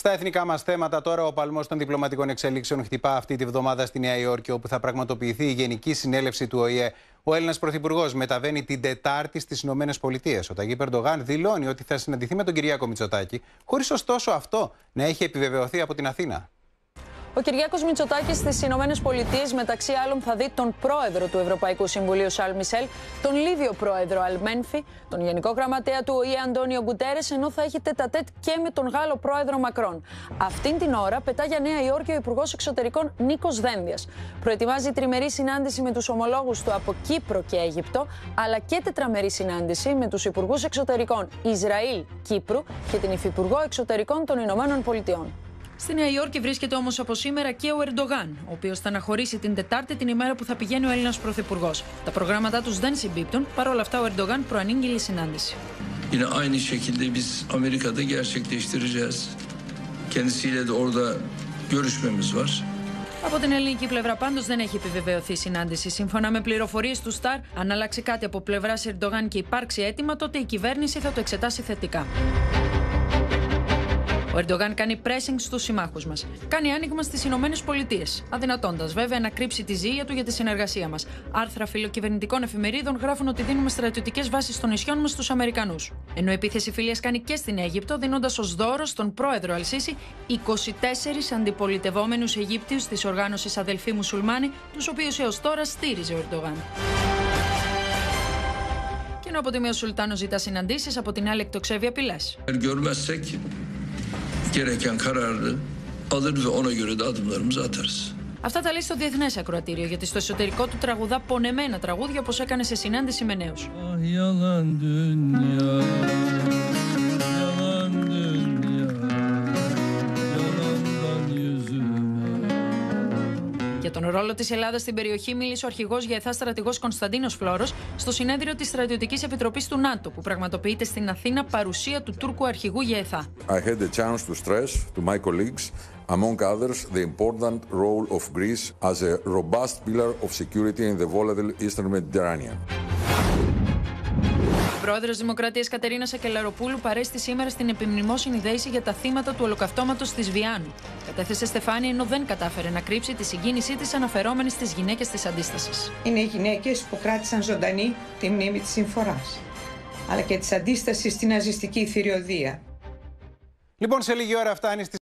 Στα εθνικά μας θέματα, τώρα ο παλμός των διπλωματικών εξελίξεων χτυπά αυτή τη βδομάδα στη Νέα Υόρκη, όπου θα πραγματοποιηθεί η Γενική Συνέλευση του ΟΗΕ. Ο Έλληνας Πρωθυπουργός μεταβαίνει την Τετάρτη στις Ηνωμένες Πολιτείες. Ο Ταγί Περντογάν δηλώνει ότι θα συναντηθεί με τον Κυριάκο Μητσοτάκη, χωρίς ωστόσο αυτό να έχει επιβεβαιωθεί από την Αθήνα. Ο Κυριάκος Μητσοτάκης στις Ηνωμένες Πολιτείες, μεταξύ άλλων, θα δει τον πρόεδρο του Ευρωπαϊκού Συμβουλίου Σαλ Μισελ, τον Λίβιο πρόεδρο Αλμένφη, τον Γενικό Γραμματέα του ΟΗΕ Αντώνιο Γκουτέρες, ενώ θα έχει τετατέτ και με τον Γάλλο πρόεδρο Μακρόν. Αυτήν την ώρα πετά για Νέα Υόρκη ο Υπουργός Εξωτερικών Νίκος Δένδιας. Προετοιμάζει τριμερή συνάντηση με τους ομολόγους του από Κύπρο και Αίγυπτο, αλλά και τετραμερή συνάντηση με τους Υπουργούς Εξωτερικών Ισραήλ, Κύπρου και την Υφυπουργό Εξωτερικών των Ηνωμένων Πολιτειών. Στη Νέα Υόρκη βρίσκεται όμως από σήμερα και ο Ερντογάν, ο οποίος θα αναχωρήσει την Τετάρτη την ημέρα που θα πηγαίνει ο Έλληνας Πρωθυπουργός. Τα προγράμματά τους δεν συμπίπτουν, παρόλα αυτά ο Ερντογάν προανήγγειλε συνάντηση. Yine aynı şekilde biz Amerika'da gerçekleştireceğiz. Kendisiyle de orada görüşmemiz var. Από την ελληνική πλευρά πάντως δεν έχει επιβεβαιωθεί η συνάντηση. Σύμφωνα με πληροφορίες του Σταρ, αν αλλάξει κάτι από πλευράς Ερντογάν και υπάρξει αίτημα, τότε η κυβέρνηση θα το εξετάσει θετικά. Ο Ερντογάν κάνει pressing στους συμμάχους μας. Κάνει άνοιγμα στις Ηνωμένες Πολιτείες. Αδυνατώντας βέβαια να κρύψει τη ζήλια του για τη συνεργασία μας. Άρθρα φιλοκυβερνητικών εφημερίδων γράφουν ότι δίνουμε στρατιωτικές βάσεις των νησιών μας στους Αμερικανούς. Ενώ επίθεση φιλίας κάνει και στην Αίγυπτο, δίνοντας ως δώρος στον πρόεδρο Αλσίση 24 αντιπολιτευόμενους Αιγύπτιους της οργάνωσης Αδελφοί Μουσουλμάνοι, τους οποίους έως τώρα στήριζε ο Ερντογάν. Και ενώ από τη μία ο Σουλτάνος ζητά συναντήσεις, από την άλλη εκτοξεύει απειλές. Görmezsek gereken kararı alır ve ona göre de adımlarımızı atarız. Αυτά τα λέει στο Διεθνές Ακροατήριο, γιατί στο εσωτερικό του τραγουδά πονεμένα τραγούδια όπως έκανε σε συνάντηση με νέους. Για τον ρόλο της Ελλάδας στην περιοχή μίλησε ο αρχηγός Γεθά στρατηγός Κωνσταντίνος Φλόρος στο συνέδριο της Στρατιωτικής Επιτροπής του ΝΑΤΟ, που πραγματοποιείται στην Αθήνα παρουσία του Τούρκου αρχηγού Γεθά. I had the chance to stress to my colleagues, among others, the important role of Greece as a robust pillar of security in the volatile Eastern Mediterranean. Η πρόεδρο Δημοκρατίας Κατερίνας Σακελαροπούλου παρέστη σήμερα στην επιμνημόσυνη δέηση για τα θύματα του ολοκαυτώματος της Βιάνου. Κατέθεσε στεφάνη ενώ δεν κατάφερε να κρύψει τη συγκίνησή της αναφερόμενης στις γυναίκες της αντίστασης. είναι οι γυναίκες που κράτησαν ζωντανή τη μνήμη της συμφοράς, αλλά και της αντίστασης στην ναζιστική θηριωδία. Λοιπόν, σε λίγη ώρα φτάνει στη